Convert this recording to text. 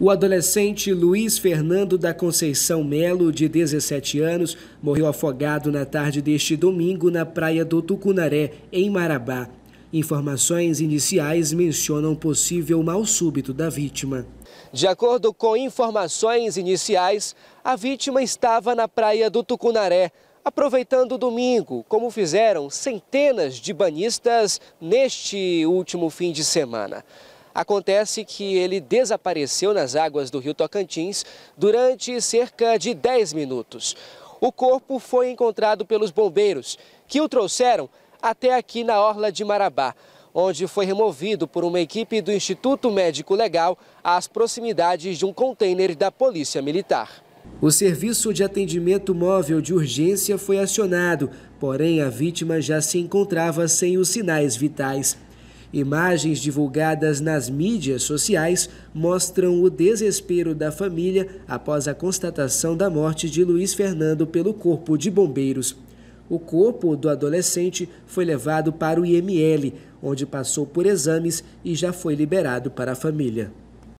O adolescente Luiz Fernando da Conceição Melo, de 17 anos, morreu afogado na tarde deste domingo na praia do Tucunaré, em Marabá. Informações iniciais mencionam possível mal súbito da vítima. De acordo com informações iniciais, a vítima estava na praia do Tucunaré, aproveitando o domingo, como fizeram centenas de banhistas neste último fim de semana. Acontece que ele desapareceu nas águas do rio Tocantins durante cerca de 10 minutos. O corpo foi encontrado pelos bombeiros, que o trouxeram até aqui na Orla de Marabá, onde foi removido por uma equipe do Instituto Médico Legal às proximidades de um container da Polícia Militar. O serviço de atendimento móvel de urgência foi acionado, porém a vítima já se encontrava sem os sinais vitais. Imagens divulgadas nas mídias sociais mostram o desespero da família após a constatação da morte de Luiz Fernando pelo Corpo de Bombeiros. O corpo do adolescente foi levado para o IML, onde passou por exames e já foi liberado para a família.